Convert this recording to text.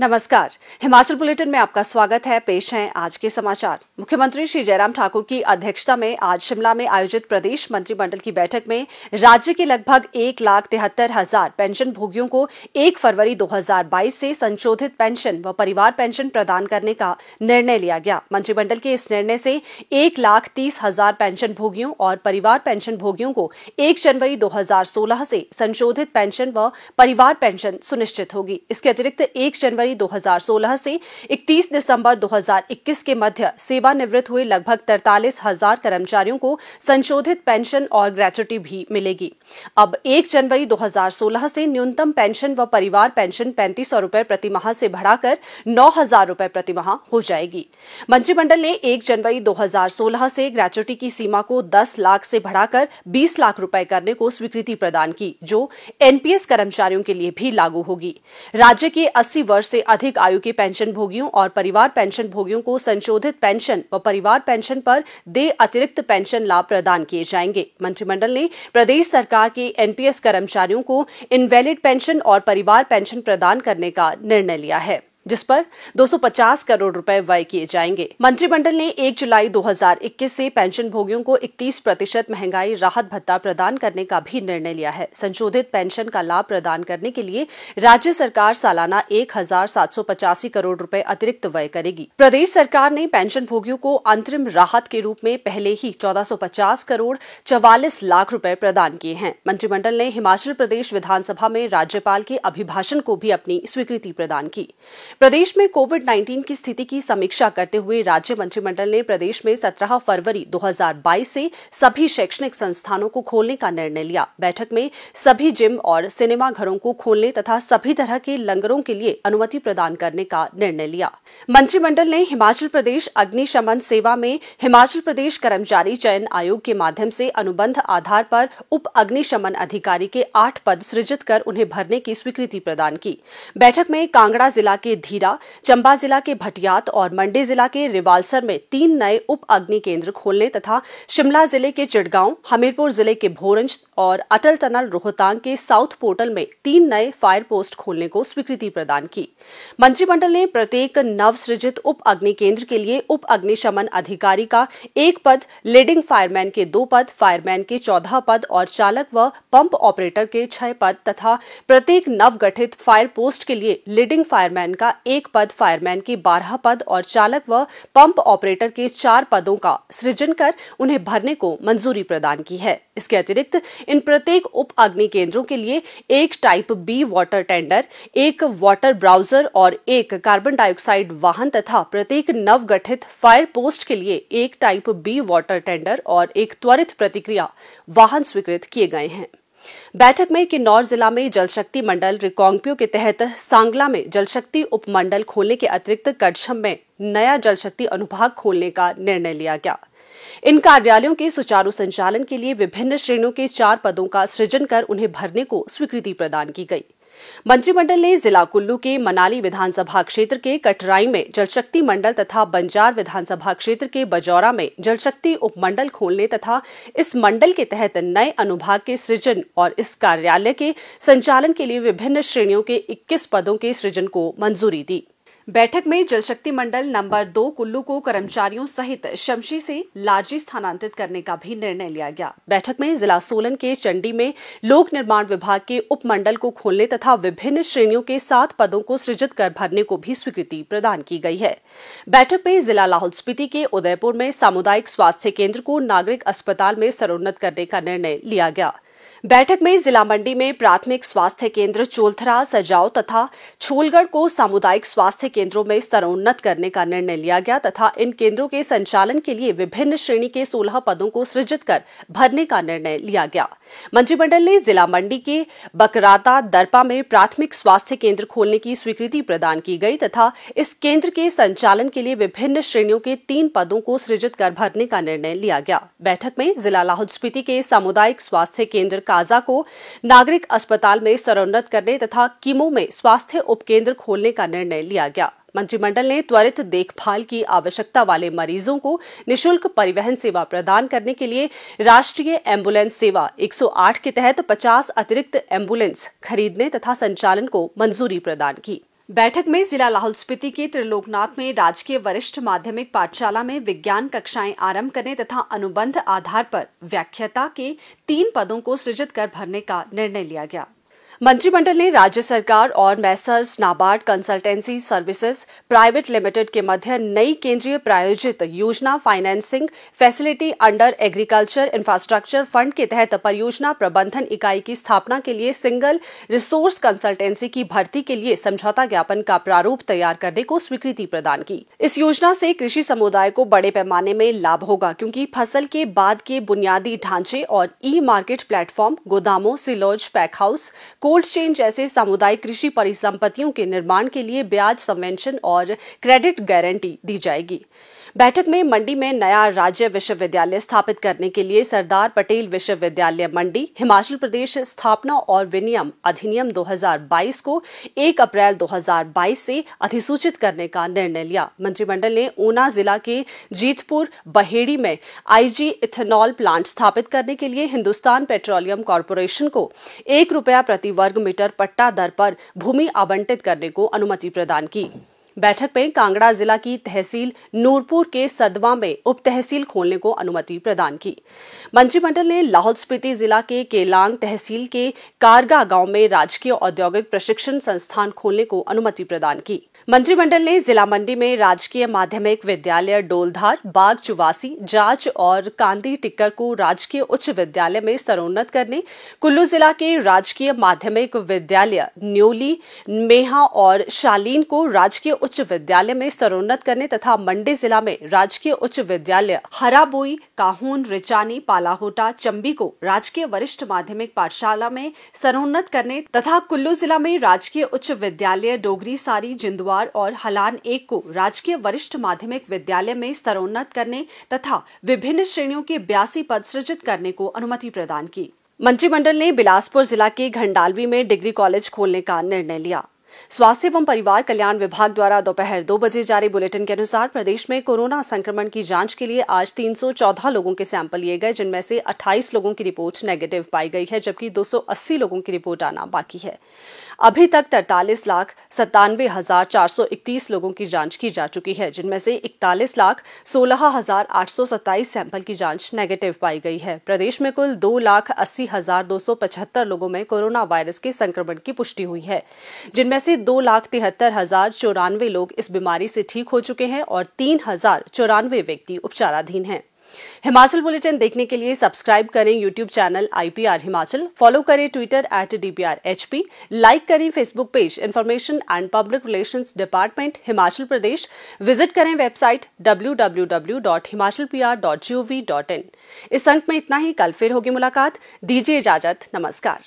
नमस्कार। हिमाचल बुलेटिन में आपका स्वागत है। पेश हैं आज के समाचार। मुख्यमंत्री श्री जयराम ठाकुर की अध्यक्षता में आज शिमला में आयोजित प्रदेश मंत्रिमंडल की बैठक में राज्य के लगभग एक लाख तिहत्तर हज़ार पेंशन भोगियों को एक फरवरी 2022 से संशोधित पेंशन व परिवार पेंशन प्रदान करने का निर्णय लिया गया। मंत्रिमंडल के इस निर्णय से एक लाख तीस हज़ार पेंशन भोगियों और परिवार पेंशन भोगियों को एक जनवरी दो हज़ार सोलह से संशोधित पेंशन व परिवार पेंशन सुनिश्चित होगी। इसके अतिरिक्त एक जनवरी जनवरी 2016 से 31 दिसंबर 2021 के मध्य सेवानिवृत्त हुए लगभग तैतालीस हज़ार कर्मचारियों को संशोधित पेंशन और ग्रेचुटी भी मिलेगी। अब 1 जनवरी 2016 से न्यूनतम पेंशन व परिवार पेंशन पैंतीस सौ रुपये प्रतिमाह से बढ़ाकर नौ हज़ार रुपये प्रतिमाह हो जाएगी। मंत्रिमंडल ने 1 जनवरी 2016 से ग्रेचुटी की सीमा को 10 लाख से बढ़ाकर 20 लाख रुपए करने को स्वीकृति प्रदान की, जो एनपीएस कर्मचारियों के लिए भी लागू होगी। राज्य के 80 वर्ष से अधिक आयु के पेंशन भोगियों और परिवार पेंशन भोगियों को संशोधित पेंशन व परिवार पेंशन पर दे अतिरिक्त पेंशन लाभ प्रदान किए जाएँगे। मंत्रिमंडल ने प्रदेश सरकार के एनपीएस कर्मचारियों को इनवैलिड पेंशन और परिवार पेंशन प्रदान करने का निर्णय लिया है। जिस पर 250 करोड़ रुपए व्यय किए जाएँगे। मंत्रिमंडल ने 1 जुलाई 2021 से पेंशन भोगियों को 31 प्रतिशत महँगाई राहत भत्ता प्रदान करने का भी निर्णय लिया है। संशोधित पेंशन का लाभ प्रदान करने के लिए राज्य सरकार सालाना एक हज़ार सात सौ पचासी करोड़ रुपए अतिरिक्त व्यय करेगी। प्रदेश सरकार ने पेंशन भोगियों को अंतरिम राहत के रूप में पहले ही चौदह करोड़ चौवालीस लाख रुपये प्रदान किए हैं। मंत्रिमंडल ने हिमाचल प्रदेश विधानसभा में राज्यपाल के अभिभाषण को भी अपनी स्वीकृति प्रदान की। प्रदेश में कोविड 19 की स्थिति की समीक्षा करते हुए राज्य मंत्रिमंडल ने प्रदेश में 17 फरवरी 2022 से सभी शैक्षणिक संस्थानों को खोलने का निर्णय लिया। बैठक में सभी जिम और सिनेमा घरों को खोलने तथा सभी तरह के लंगरों के लिए अनुमति प्रदान करने का निर्णय लिया। मंत्रिमंडल ने हिमाचल प्रदेश अग्निशमन सेवा में हिमाचल प्रदेश कर्मचारी चयन आयोग के माध्यम से अनुबंध आधार पर उप अग्निशमन अधिकारी के आठ पद सृजित कर उन्हें भरने की स्वीकृति प्रदान की। बैठक में कांगड़ा जिला के धीरा चंबा जिला के भटियात और मंडी जिला के रिवालसर में तीन नए उप अग्नि केंद्र खोलने तथा शिमला ज़िले के चिड़गांव, हमीरपुर ज़िले के भोरंज और अटल टनल रोहतांग के साउथ पोर्टल में तीन नए फायर पोस्ट खोलने को स्वीकृति प्रदान की। मंत्रिमंडल ने प्रत्येक नव सृजित उप अग्नि केंद्र के लिए उप अग्निशमन अधिकारी का एक पद लीडिंग फायरमैन के दो पद फायरमैन के चौदह पद और चालक व पंप ऑपरेटर के छह पद तथा प्रत्येक नवगठित फायर पोस्ट के लिए लीडिंग फायरमैन का एक पद फायरमैन के बारह पद और चालक व पंप ऑपरेटर के चार पदों का सृजन कर उन्हें भरने को मंजूरी प्रदान की है। इसके अतिरिक्त, इन प्रत्येक उप अग्नि केंद्रों के लिए एक टाइप बी वाटर टेंडर, एक वाटर ब्राउज़र और एक कार्बन डाइऑक्साइड वाहन तथा प्रत्येक नवगठित फायर पोस्ट के लिए एक टाइप बी वाटर टेंडर और एक त्वरित प्रतिक्रिया वाहन स्वीकृत किए गए हैं। बैठक में किन्नौर जिला में जल शक्ति मंडल रिकांगपियो के तहत सांगला में जल शक्ति उपमंडल खोलने के अतिरिक्त कड़छम में नया जल शक्ति अनुभाग खोलने का निर्णय लिया गया। इन कार्यालयों के सुचारू संचालन के लिए विभिन्न श्रेणियों के चार पदों का सृजन कर उन्हें भरने को स्वीकृति प्रदान की गई। मंत्रिमंडल ने जिला कुल्लू के मनाली विधानसभा क्षेत्र के कटराई में जलशक्ति मंडल तथा बंजार विधानसभा क्षेत्र के बजौरा में जलशक्ति उपमंडल खोलने तथा इस मंडल के तहत नए अनुभाग के सृजन और इस कार्यालय के संचालन के लिए विभिन्न श्रेणियों के 21 पदों के सृजन को मंजूरी दी। बैठक में जल शक्ति मंडल नंबर दो कुल्लू को कर्मचारियों सहित शमशी से लार्जी स्थानांतरित करने का भी निर्णय लिया गया। बैठक में जिला सोलन के चंडी में लोक निर्माण विभाग के उपमंडल को खोलने तथा विभिन्न श्रेणियों के सात पदों को सृजित कर भरने को भी स्वीकृति प्रदान की गई है। बैठक में जिला लाहौल स्पीति के उदयपुर में सामुदायिक स्वास्थ्य केंद्र को नागरिक अस्पताल में सरोन्नत करने का निर्णय लिया गया। बैठक में जिला मंडी में प्राथमिक स्वास्थ्य केंद्र चोलथरा, सजाओ तथा छोलगढ़ को सामुदायिक स्वास्थ्य केंद्रों में स्तरोन्नत करने का निर्णय लिया गया तथा इन केंद्रों के संचालन के लिए विभिन्न श्रेणी के सोलह पदों को सृजित कर भरने का निर्णय लिया गया। मंत्रिमंडल ने जिला मंडी के बकराता दरपा में प्राथमिक स्वास्थ्य केंद्र खोलने की स्वीकृति प्रदान की गई तथा इस केंद्र के संचालन के लिए विभिन्न श्रेणियों के तीन पदों को सृजित कर भरने का निर्णय लिया गया। बैठक में जिला लाहौल स्पीति के सामुदायिक स्वास्थ्य केंद्र काजा को नागरिक अस्पताल में सरोन्नत करने तथा किमो में स्वास्थ्य उपकेंद्र खोलने का निर्णय लिया गया। मंत्रिमंडल ने त्वरित देखभाल की आवश्यकता वाले मरीजों को निशुल्क परिवहन सेवा प्रदान करने के लिए राष्ट्रीय एंबुलेंस सेवा 108 के तहत 50 अतिरिक्त एंबुलेंस खरीदने तथा संचालन को मंजूरी प्रदान की। बैठक में जिला लाहौल स्पीति के त्रिलोकनाथ में राजकीय वरिष्ठ माध्यमिक पाठशाला में विज्ञान कक्षाएँ आरंभ करने तथा अनुबंध आधार पर व्याख्याता के तीन पदों को सृजित कर भरने का निर्णय लिया गया। मंत्रिमंडल ने राज्य सरकार और Messrs NABARD consultancy services private limited के मध्य नई केंद्रीय प्रायोजित योजना financing facility under agriculture infrastructure fund के तहत परियोजना प्रबंधन इकाई की स्थापना के लिए सिंगल रिसोर्स कंसल्टेंसी की भर्ती के लिए समझौता ज्ञापन का प्रारूप तैयार करने को स्वीकृति प्रदान की। इस योजना से कृषि समुदाय को बड़े पैमाने में लाभ होगा, क्योंकि फ़सल के बाद के बुनियादी ढांचे और ई मार्केट प्लेटफॉर्म, गोदामों, silos pack house cold chain जैसे सामुदायिक कृषि परिसंपत्तियों के निर्माण के लिए ब्याज सबवेंशन और क्रेडिट गारंटी दी जाएगी। बैठक में मंडी में नया राज्य विश्वविद्यालय स्थापित करने के लिए सरदार पटेल विश्वविद्यालय मंडी, हिमाचल प्रदेश स्थापना और विनियम अधिनियम 2022 को 1 अप्रैल 2022 से अधिसूचित करने का निर्णय लिया। मंत्रिमंडल ने ऊना जिला के जीतपुर बहेड़ी में आईजी इथेनॉल प्लांट स्थापित करने के लिए हिंदुस्तान पेट्रोलियम कॉरपोरेशन को एक रुपया प्रति वर्ग मीटर पट्टा दर पर भूमि आवंटित करने को अनुमति प्रदान की। बैठक में कांगड़ा जिला की तहसील नूरपुर के सदवा में उप तहसील खोलने को अनुमति प्रदान की। मंत्रिमंडल ने लाहौल स्पीति जिला के केलांग तहसील के कारगा गाँव में राजकीय औद्योगिक प्रशिक्षण संस्थान खोलने को अनुमति प्रदान की। मंत्रिमंडल ने जिला मंडी में राजकीय माध्यमिक विद्यालय डोलधार, बाग चुवासी, जाँच और कांदी टिक्कर को राजकीय उच्च विद्यालय में स्तरोन्नत करने, कुल्लू जिला के राजकीय माध्यमिक विद्यालय न्योली, मेहा और शालीन को राजकीय उच्च विद्यालय में स्तरोन्नत करने तथा मंडी जिला में राजकीय उच्च विद्यालय हराबोई, काहून, रिचानी, पालाहोटा, चंबी को राजकीय वरिष्ठ माध्यमिक पाठशाला में स्तरोन्नत करने तथा कुल्लू जिला में राजकीय उच्च विद्यालय डोगरी सारी, जिंदवार और हलान एक को राजकीय वरिष्ठ माध्यमिक विद्यालय में स्तरोन्नत करने तथा विभिन्न श्रेणियों के बयासी पद सृजित करने को अनुमति प्रदान की। मंत्रिमंडल ने बिलासपुर जिला के घंडालवी में डिग्री कॉलेज खोलने का निर्णय लिया। स्वास्थ्य एवं परिवार कल्याण विभाग द्वारा दोपहर दो बजे जारी बुलेटिन के अनुसार प्रदेश में कोरोना संक्रमण की जाँच के लिए आज 314 लोगों के सैंपल लिए गए, जिनमें से 28 लोगों की रिपोर्ट नेगेटिव पाई गई है, जबकि 280 लोगों की रिपोर्ट आना बाकी है। अभी तक तैतालीस लाख सत्तानवे हज़ार चार सौ इकतीस लोगों की जाँच की जा चुकी है, जिनमें से इकतालीस लाख सोलह हज़ार आठ सौ सत्ताईस सैंपल की जाँच नेगेटिव पाई गई है। प्रदेश में कुल दो लाख अस्सी हज़ार दो सौ पचहत्तर लोगों में कोरोना वायरस के संक्रमण की पुष्टि हुई है, जिनमें से दो लाख तिहत्तर हज़ार चौरानवे लोग इस बीमारी से ठीक हो चुके हैं और तीन हज़ार चौरानवे व्यक्ति उपचाराधीन हैं। हिमाचल बुलेटिन देखने के लिए सब्सक्राइब करें YouTube channel IPR Himachal, follow करें ट्विटर एट डीपीआर लाइक करें Facebook page information and public relation department Himachal Pradesh. Visit करें वेबसाइट www.himachalpr.gov.in इस अंक में इतना ही, कल फिर होगी मुलाकात। दीजिए इजाज़त। नमस्कार।